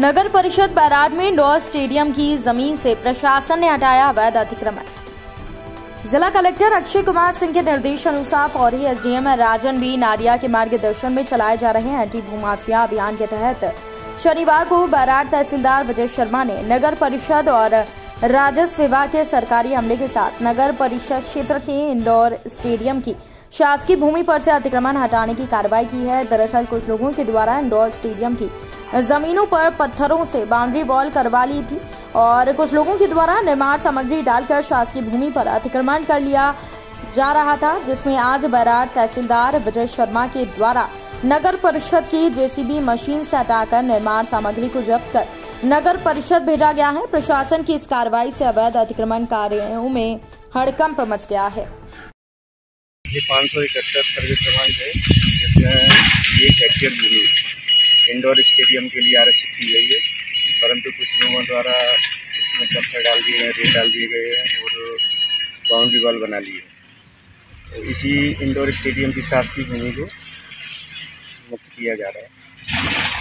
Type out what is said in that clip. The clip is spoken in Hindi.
नगर परिषद बैराड में इंडोर स्टेडियम की ज़मीन से प्रशासन ने हटाया अवैध अतिक्रमण। जिला कलेक्टर अक्षय कुमार सिंह के निर्देश अनुसार पौरी एसडीएम राजन बी नारिया के मार्गदर्शन में चलाए जा रहे एंटी भूमाफिया अभियान के तहत। शनिवार को बैराड तहसीलदार विजय शर्मा ने नगर परिषद और राजस्व विभाग के सरकारी अमले के साथ नगर परिषद क्षेत्र के इंडोर स्टेडियम की शासकीय भूमि पर से अतिक्रमण हटाने की कार्रवाई की है। दरअसल कुछ लोगों के द्वारा इंडोर स्टेडियम की जमीनों पर पत्थरों से बाउंड्री वॉल करवा ली थी और कुछ लोगों के द्वारा निर्माण सामग्री डालकर शासकीय भूमि पर अतिक्रमण कर लिया जा रहा था, जिसमें आज बैराट तहसीलदार विजय शर्मा के द्वारा नगर परिषद की जेसीबी मशीन से हटाकर निर्माण सामग्री को जब्त कर नगर परिषद भेजा गया है। प्रशासन की इस कार्रवाई से अवैध अतिक्रमण कार्यों में हड़कंप मच गया है। ये पाँच सौ इकहत्तर सर्वे क्रमांक है, जिसमें एक हेक्टेयर भूमि इंडोर स्टेडियम के लिए आरक्षित की गई है। परंतु कुछ लोगों द्वारा इसमें पत्थर डाल दिए गए, रेत डाल दिए गए हैं और बाउंड्री वॉल बना ली है तो इसी इंडोर स्टेडियम की शासकीय भूमि को मुक्त किया जा रहा है।